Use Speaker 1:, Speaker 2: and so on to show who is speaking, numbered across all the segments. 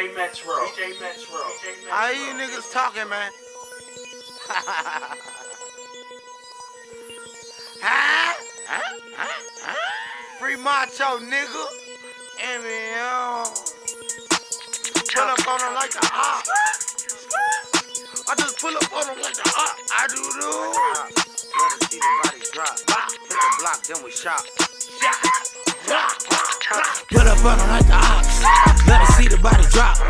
Speaker 1: DJ Metro. DJ Metro. DJ Metro.
Speaker 2: How you niggas talking, man? huh? Huh? Huh? Free macho, nigga. And. Pull up on them like the op. I just pull up on them like the op. I do do. Let us see the body drop. Hit the block, then we shot. Pull up on them like the ops. See the body drop.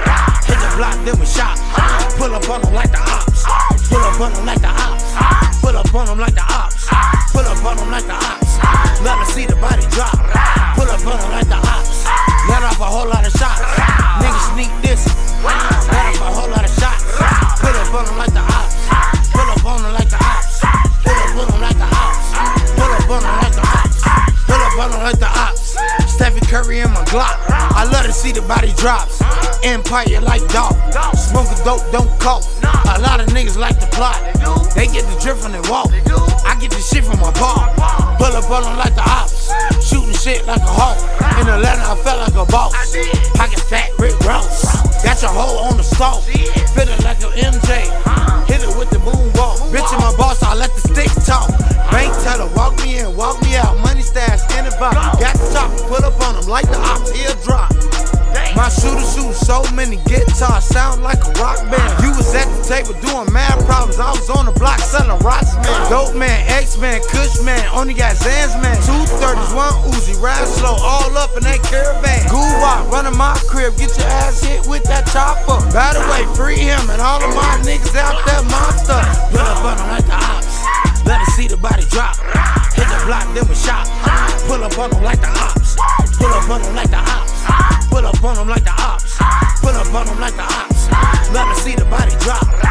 Speaker 2: Hit the block, then we shot. Pull up on them like the ops. Pull up on them like the ops. Pull up on them like the ops. Pull up on them like the ops. Let us see the body drop. Pull up on them like the ops. Let off a whole lot of shots. Niggas sneak this. Let off a whole lot of shots. Pull up on them like the ops. Pull up on them like the ops. Pull up on them like the ops. Pull up on them like the ops. Pull up on them like the ops. Stephen Curry in my Glock. I love to see the body drops. Empire like dog. Smoke a dope, don't cough. A lot of niggas like to plot. They get the drip from the walk. I get the shit from my bar. Pull up on them like the ops. Shooting shit like a hawk. In Atlanta, I felt like a boss. Pocket fat, Rick Ross. Got your hoe on the stalk. Feeling like a MJ. Shooter so many guitars, sound like a rock band. You was at the table doing mad problems, I was on the block selling rocks, man. Dope man, X man, Kush man, only got Zans man. Two thirties, one Uzi, ride slow, all up in that caravan. Goo walk, running my crib, get your ass hit with that chopper. By the way, free him and all of my niggas out there monster. Pull up on them like the ops, let us see the body drop. Hit the block, then we shot. Pull up on them like the ops, pull up on them like the ops. Pull up on them like the ops. Them like the ops. Let us see the body drop.